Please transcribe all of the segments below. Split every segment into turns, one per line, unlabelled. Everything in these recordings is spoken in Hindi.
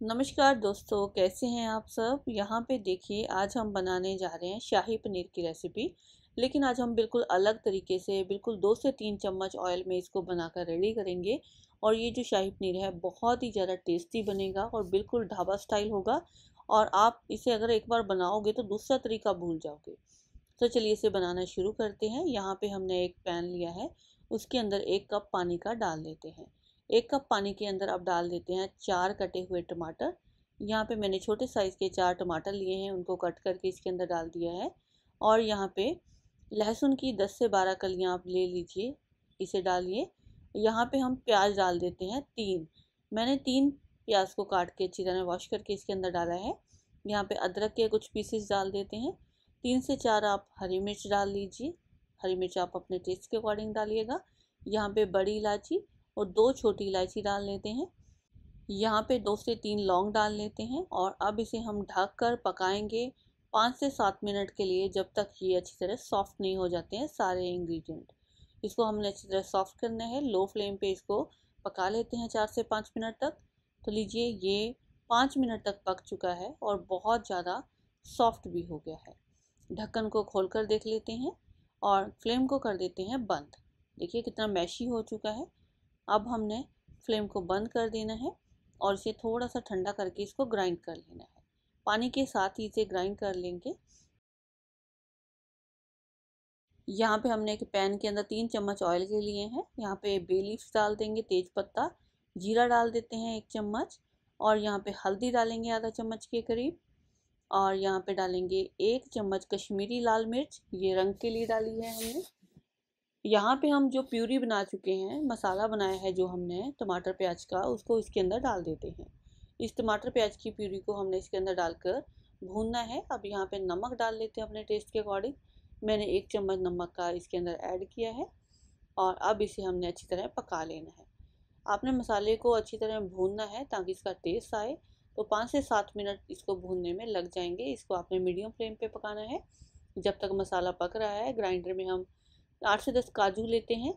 नमस्कार दोस्तों, कैसे हैं आप सब? यहाँ पे देखिए, आज हम बनाने जा रहे हैं शाही पनीर की रेसिपी लेकिन आज हम बिल्कुल अलग तरीके से, बिल्कुल दो से तीन चम्मच ऑयल में इसको बनाकर रेडी करेंगे। और ये जो शाही पनीर है, बहुत ही ज़्यादा टेस्टी बनेगा और बिल्कुल ढाबा स्टाइल होगा। और आप इसे अगर एक बार बनाओगे तो दूसरा तरीका भूल जाओगे। तो चलिए इसे बनाना शुरू करते हैं। यहाँ पर हमने एक पैन लिया है, उसके अंदर एक कप पानी का डाल देते हैं। एक कप पानी के अंदर आप डाल देते हैं चार कटे हुए टमाटर। यहाँ पे मैंने छोटे साइज़ के चार टमाटर लिए हैं, उनको कट करके इसके अंदर डाल दिया है। और यहाँ पे लहसुन की 10 से 12 कलियाँ आप ले लीजिए, इसे डालिए। यहाँ पे हम प्याज डाल देते हैं तीन। मैंने तीन प्याज को काट के अच्छी तरह वॉश करके इसके अंदर डाला है। यहाँ पे अदरक के कुछ पीसेस डाल देते हैं। तीन से चार आप हरी मिर्च डाल लीजिए। हरी मिर्च आप अपने टेस्ट के अकॉर्डिंग डालिएगा। यहाँ पे बड़ी इलायची और दो छोटी इलायची डाल लेते हैं। यहाँ पे दो से तीन लौंग डाल लेते हैं और अब इसे हम ढक कर पकाएँगे पाँच से सात मिनट के लिए जब तक ये अच्छी तरह सॉफ्ट नहीं हो जाते हैं सारे इंग्रेडिएंट। इसको हमने अच्छी तरह सॉफ्ट करना है। लो फ्लेम पे इसको पका लेते हैं चार से पाँच मिनट तक। तो लीजिए ये पाँच मिनट तक पक चुका है और बहुत ज़्यादा सॉफ्ट भी हो गया है। ढक्कन को खोल कर देख लेते हैं और फ्लेम को कर देते हैं बंद। देखिए कितना मैशी हो चुका है। अब हमने फ्लेम को बंद कर देना है और इसे थोड़ा सा ठंडा करके इसको ग्राइंड कर लेना है। पानी के साथ ही इसे ग्राइंड कर लेंगे। यहाँ पे हमने एक पैन के अंदर तीन चम्मच ऑयल के लिए हैं। यहाँ पे बे लीव्स डाल देंगे, तेज पत्ता, जीरा डाल देते हैं एक चम्मच और यहाँ पे हल्दी डालेंगे आधा चम्मच के करीब और यहाँ पे डालेंगे एक चम्मच कश्मीरी लाल मिर्च। ये रंग के लिए डाली है हमने। यहाँ पे हम जो प्यूरी बना चुके हैं, मसाला बनाया है जो हमने, टमाटर प्याज का, उसको इसके अंदर डाल देते हैं। इस टमाटर प्याज की प्यूरी को हमने इसके अंदर डालकर भूनना है। अब यहाँ पे नमक डाल लेते हैं अपने टेस्ट के अकॉर्डिंग मैंने एक चम्मच नमक का इसके अंदर ऐड किया है और अब इसे हमने अच्छी तरह पका लेना है। आपने मसाले को अच्छी तरह भूनना है ताकि इसका टेस्ट आए। तो पाँच से सात मिनट इसको भूनने में लग जाएँगे। इसको आपने मीडियम फ्लेम पे पकाना है। जब तक मसाला पक रहा है ग्राइंडर में हम आठ से दस काजू लेते हैं।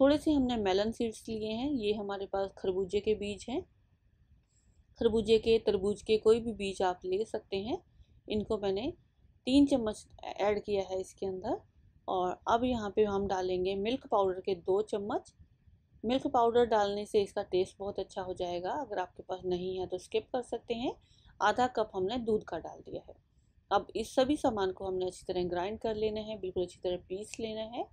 थोड़े से हमने मेलन सीड्स लिए हैं। ये हमारे पास खरबूजे के बीज हैं। खरबूजे के, तरबूज के कोई भी बीज आप ले सकते हैं। इनको मैंने तीन चम्मच ऐड किया है इसके अंदर। और अब यहाँ पे हम डालेंगे मिल्क पाउडर के दो चम्मच। मिल्क पाउडर डालने से इसका टेस्ट बहुत अच्छा हो जाएगा। अगर आपके पास नहीं है तो स्किप कर सकते हैं। आधा कप हमने दूध का डाल दिया है। अब इस सभी सामान को हमने अच्छी तरह ग्राइंड कर लेना है, बिल्कुल अच्छी तरह पीस लेना है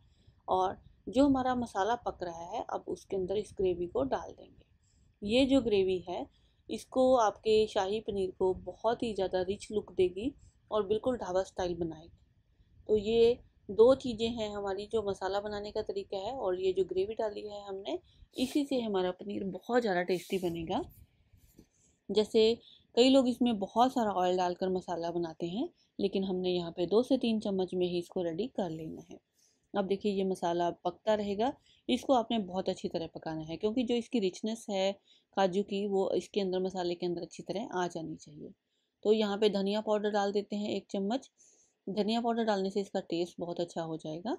और जो हमारा मसाला पक रहा है, अब उसके अंदर इस ग्रेवी को डाल देंगे। ये जो ग्रेवी है, इसको आपके शाही पनीर को बहुत ही ज़्यादा रिच लुक देगी और बिल्कुल ढाबा स्टाइल बनाएगी। तो ये दो चीज़ें हैं हमारी जो मसाला बनाने का तरीका है और ये जो ग्रेवी डाली है हमने, इसी से हमारा पनीर बहुत ज़्यादा टेस्टी बनेगा। जैसे कई लोग इसमें बहुत सारा ऑयल डालकर मसाला बनाते हैं, लेकिन हमने यहाँ पे दो से तीन चम्मच में ही इसको रेडी कर लेना है। अब देखिए, ये मसाला पकता रहेगा। इसको आपने बहुत अच्छी तरह पकाना है, क्योंकि जो इसकी रिचनेस है काजू की, वो इसके अंदर मसाले के अंदर अच्छी तरह आ जानी चाहिए। तो यहाँ पे धनिया पाउडर डाल देते हैं एक चम्मच। धनिया पाउडर डालने से इसका टेस्ट बहुत अच्छा हो जाएगा।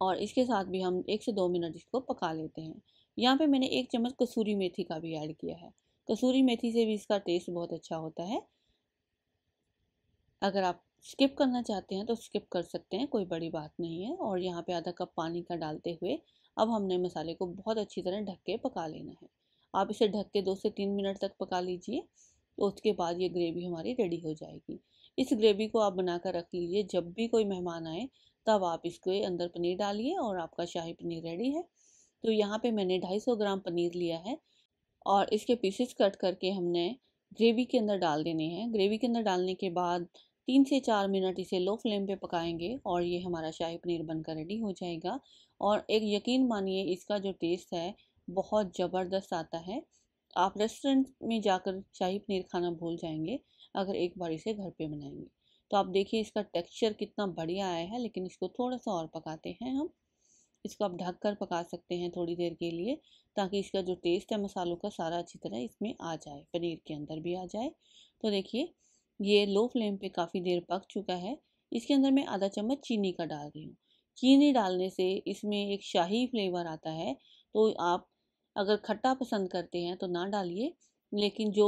और इसके साथ भी हम एक से दो मिनट इसको पका लेते हैं। यहाँ पे मैंने एक चम्मच कसूरी मेथी का भी ऐड किया है। कसूरी मेथी से भी इसका टेस्ट बहुत अच्छा होता है। अगर आप स्किप करना चाहते हैं तो स्किप कर सकते हैं, कोई बड़ी बात नहीं है। और यहाँ पे आधा कप पानी का डालते हुए अब हमने मसाले को बहुत अच्छी तरह ढक के पका लेना है। आप इसे ढक के दो से तीन मिनट तक पका लीजिए तो उसके बाद ये ग्रेवी हमारी रेडी हो जाएगी। इस ग्रेवी को आप बनाकर रख लीजिए। जब भी कोई मेहमान आए, तब आप इसके अंदर पनीर डालिए और आपका शाही पनीर रेडी है। तो यहाँ पे मैंने 250 ग्राम पनीर लिया है। और इसके पीसेस कट करके हमने ग्रेवी के अंदर डाल देने हैं। ग्रेवी के अंदर डालने के बाद तीन से चार मिनट इसे लो फ्लेम पे पकाएँगे और ये हमारा शाही पनीर बनकर रेडी हो जाएगा। और एक यकीन मानिए, इसका जो टेस्ट है, बहुत ज़बरदस्त आता है। आप रेस्टोरेंट में जाकर शाही पनीर खाना भूल जाएँगे, अगर एक बार इसे घर पे बनाएँगे। तो आप देखिए, इसका टेक्सचर कितना बढ़िया आया है, लेकिन इसको थोड़ा सा और पकाते हैं हम। इसको आप ढक कर पका सकते हैं थोड़ी देर के लिए, ताकि इसका जो टेस्ट है मसालों का सारा अच्छी तरह इसमें आ जाए, पनीर के अंदर भी आ जाए। तो देखिए, ये लो फ्लेम पे काफ़ी देर पक चुका है। इसके अंदर मैं आधा चम्मच चीनी का डाल रही हूँ। चीनी डालने से इसमें एक शाही फ्लेवर आता है तो आप अगर खट्टा पसंद करते हैं तो ना डालिए, लेकिन जो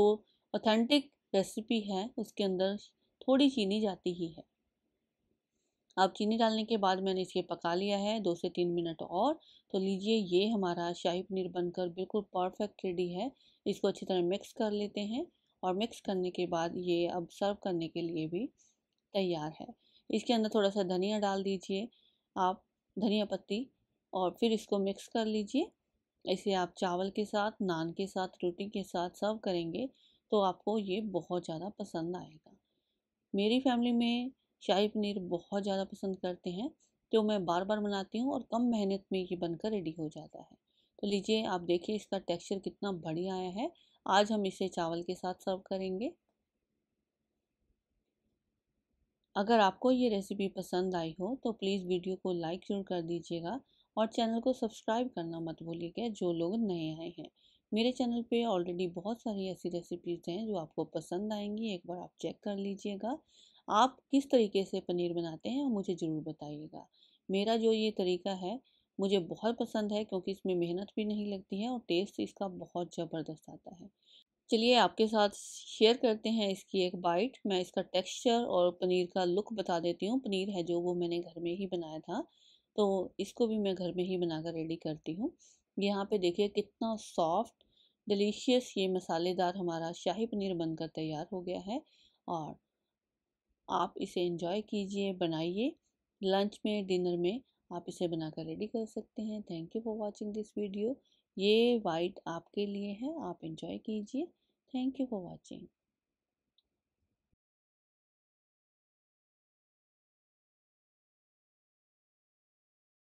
ऑथेंटिक रेसिपी है, उसके अंदर थोड़ी चीनी जाती ही है। अब चीनी डालने के बाद मैंने इसे पका लिया है दो से तीन मिनट और। तो लीजिए ये हमारा शाही पनीर बनकर बिल्कुल परफेक्ट रेडी है। इसको अच्छी तरह मिक्स कर लेते हैं और मिक्स करने के बाद ये अब सर्व करने के लिए भी तैयार है। इसके अंदर थोड़ा सा धनिया डाल दीजिए आप, धनिया पत्ती और फिर इसको मिक्स कर लीजिए। इसे आप चावल के साथ, नान के साथ, रोटी के साथ सर्व करेंगे तो आपको ये बहुत ज़्यादा पसंद आएगा। मेरी फैमिली में शाही पनीर बहुत ज़्यादा पसंद करते हैं तो मैं बार बार बनाती हूँ और कम मेहनत में ये बनकर रेडी हो जाता है। तो लीजिए आप देखिए इसका टेक्सचर कितना बढ़िया आया है। आज हम इसे चावल के साथ सर्व करेंगे। अगर आपको ये रेसिपी पसंद आई हो तो प्लीज़ वीडियो को लाइक ज़रूर कर दीजिएगा और चैनल को सब्सक्राइब करना मत भूलिएगा जो लोग नए आए हैं। मेरे चैनल पे ऑलरेडी बहुत सारी ऐसी रेसिपीज़ हैं जो आपको पसंद आएँगी, एक बार आप चेक कर लीजिएगा। आप किस तरीके से पनीर बनाते हैं, मुझे ज़रूर बताइएगा। मेरा जो ये तरीका है, मुझे बहुत पसंद है क्योंकि इसमें मेहनत भी नहीं लगती है और टेस्ट इसका बहुत ज़बरदस्त आता है। चलिए आपके साथ शेयर करते हैं इसकी एक बाइट। मैं इसका टेक्सचर और पनीर का लुक बता देती हूँ। पनीर है जो वो मैंने घर में ही बनाया था तो इसको भी मैं घर में ही बनाकर रेडी करती हूँ। यहाँ पे देखिए कितना सॉफ्ट, डिलीशियस ये मसालेदार हमारा शाही पनीर बनकर तैयार हो गया है। और आप इसे इन्जॉय कीजिए, बनाइए। लंच में डिनर में आप इसे बनाकर रेडी कर सकते हैं। Thank you for watching this video ये वाइट आपके लिए है, आप इन्जॉय कीजिए। Thank you for watching